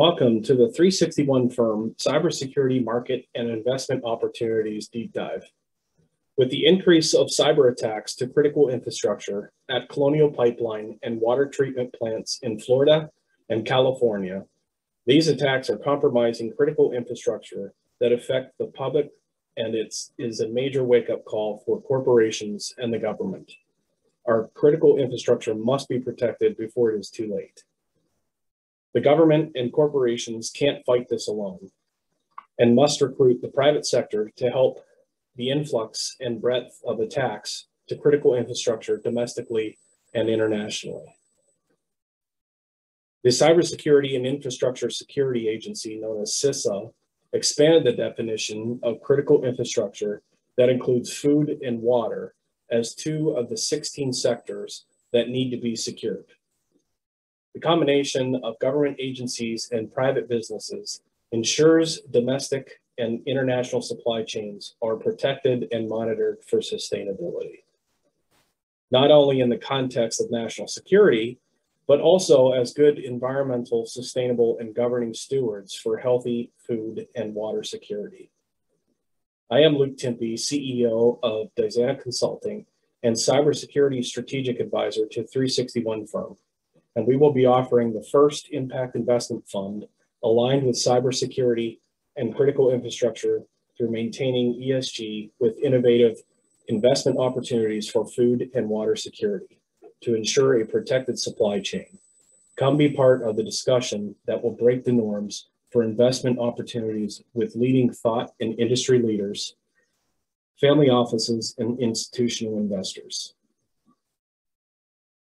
Welcome to the 361 Firm Cybersecurity Market and Investment Opportunities Deep Dive. With the increase of cyber attacks to critical infrastructure at Colonial Pipeline and water treatment plants in Florida and California, these attacks are compromising critical infrastructure that affect the public and it is a major wake-up call for corporations and the government. Our critical infrastructure must be protected before it is too late. The government and corporations can't fight this alone and must recruit the private sector to help the influx and breadth of attacks to critical infrastructure domestically and internationally. The Cybersecurity and Infrastructure Security Agency, known as CISA, expanded the definition of critical infrastructure that includes food and water as two of the 16 sectors that need to be secured. The combination of government agencies and private businesses ensures domestic and international supply chains are protected and monitored for sustainability. Not only in the context of national security, but also as good environmental, sustainable, and governing stewards for healthy food and water security. I am Luke Timpe, CEO of Dizana Consulting and Cybersecurity Strategic Advisor to 361 Firm and we will be offering the first impact investment fund aligned with cybersecurity and critical infrastructure through maintaining ESG with innovative investment opportunities for food and water security to ensure a protected supply chain. Come be part of the discussion that will break the norms for investment opportunities with leading thought and industry leaders, family offices, and institutional investors.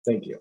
Thank you.